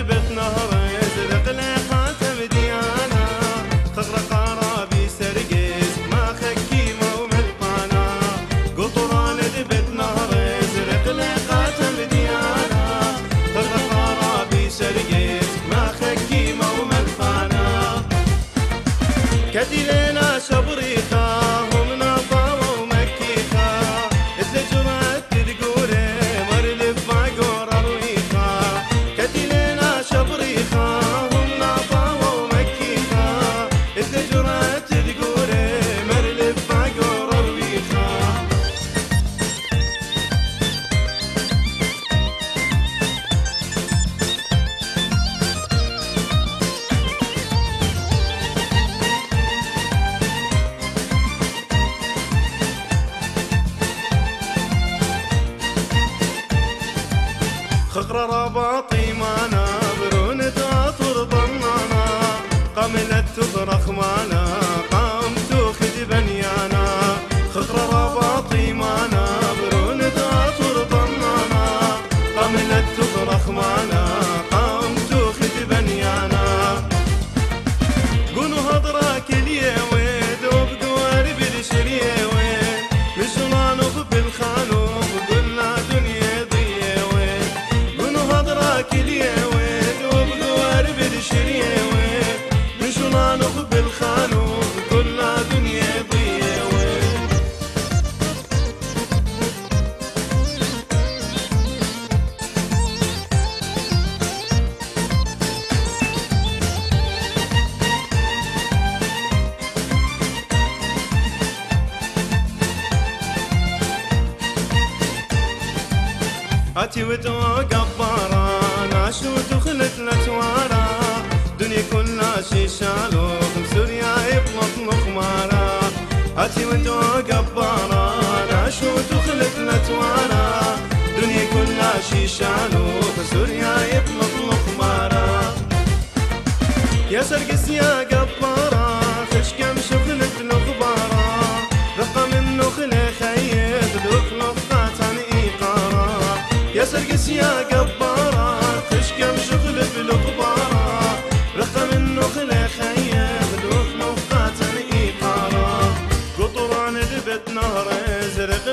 بيت نهرين خخر رباطي ما ناظرون تاطر ضنانا قملت تضرخ مانا هاتي ودو قبارة ناشو دخلت لتوارا. دنيا كلها شي شالو سوريا يبلط مخمارا هاتي ودو قبارة ناشو دخلت لتوارا. دنيا كلها شي شالو سوريا عن نهر ازرق